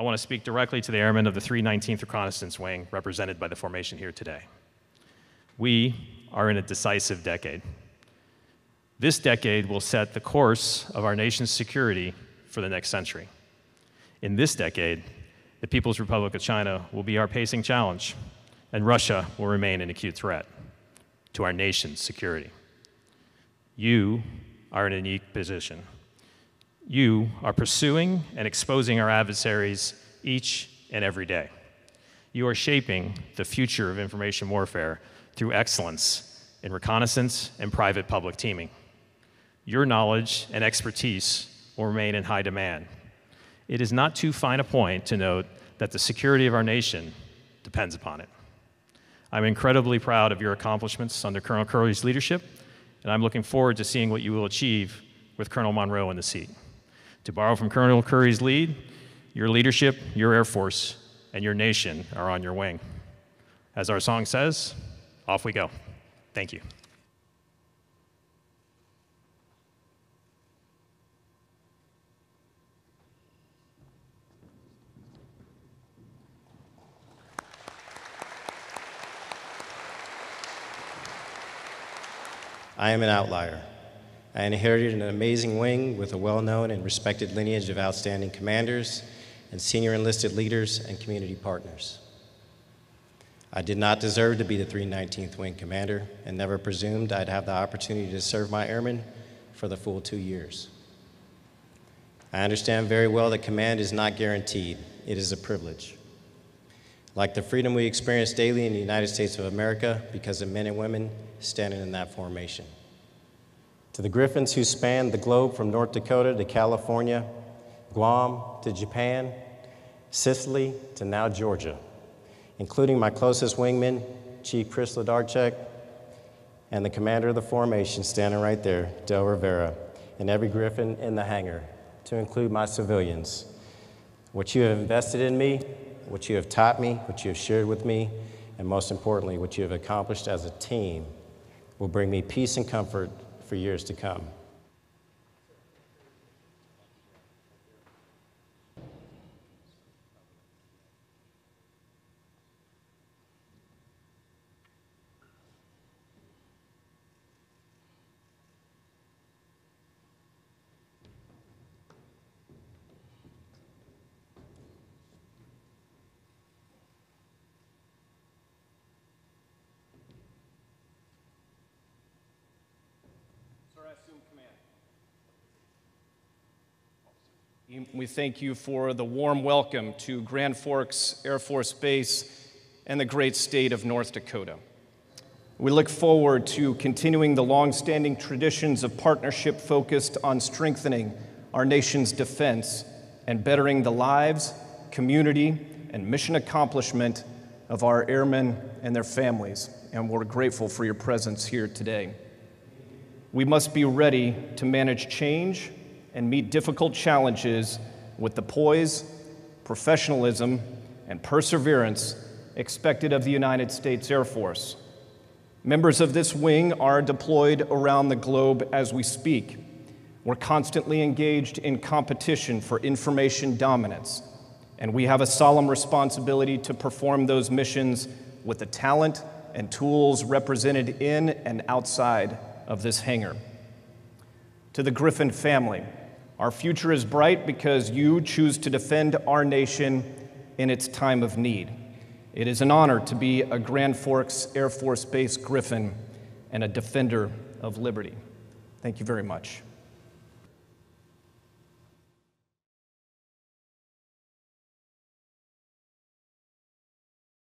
I want to speak directly to the airmen of the 319th Reconnaissance Wing, represented by the formation here today. We are in a decisive decade. This decade will set the course of our nation's security for the next century. In this decade, the People's Republic of China will be our pacing challenge, and Russia will remain an acute threat to our nation's security. You are in a unique position. You are pursuing and exposing our adversaries each and every day. You are shaping the future of information warfare through excellence in reconnaissance and private public teaming. Your knowledge and expertise will remain in high demand. It is not too fine a point to note that the security of our nation depends upon it. I'm incredibly proud of your accomplishments under Colonel Curry's leadership, and I'm looking forward to seeing what you will achieve with Colonel Monroe in the seat. To borrow from Colonel Curry's lead, your leadership, your Air Force, and your nation are on your wing. As our song says, off we go. Thank you. I am an outlier. I inherited an amazing wing with a well known and respected lineage of outstanding commanders and senior enlisted leaders and community partners. I did not deserve to be the 319th Wing Commander and never presumed I'd have the opportunity to serve my airmen for the full two years. I understand very well that command is not guaranteed, it is a privilege. Like the freedom we experience daily in the United States of America because of men and women standing in that formation. To the Griffins who spanned the globe from North Dakota to California, Guam to Japan, Sicily to now Georgia, including my closest wingman, Chief Chris Ladarchek, and the commander of the formation standing right there, Del Rivera, and every Griffin in the hangar, to include my civilians. What you have invested in me, what you have taught me, what you have shared with me, and most importantly, what you have accomplished as a team will bring me peace and comfort for years to come. We thank you for the warm welcome to Grand Forks Air Force Base and the great state of North Dakota. We look forward to continuing the long-standing traditions of partnership focused on strengthening our nation's defense and bettering the lives, community, and mission accomplishment of our airmen and their families. And we're grateful for your presence here today. We must be ready to manage change and meet difficult challenges with the poise, professionalism, and perseverance expected of the United States Air Force. Members of this wing are deployed around the globe as we speak. We're constantly engaged in competition for information dominance, and we have a solemn responsibility to perform those missions with the talent and tools represented in and outside of this hangar. To the Griffin family, our future is bright because you choose to defend our nation in its time of need. It is an honor to be a Grand Forks Air Force Base Griffin and a defender of liberty. Thank you very much.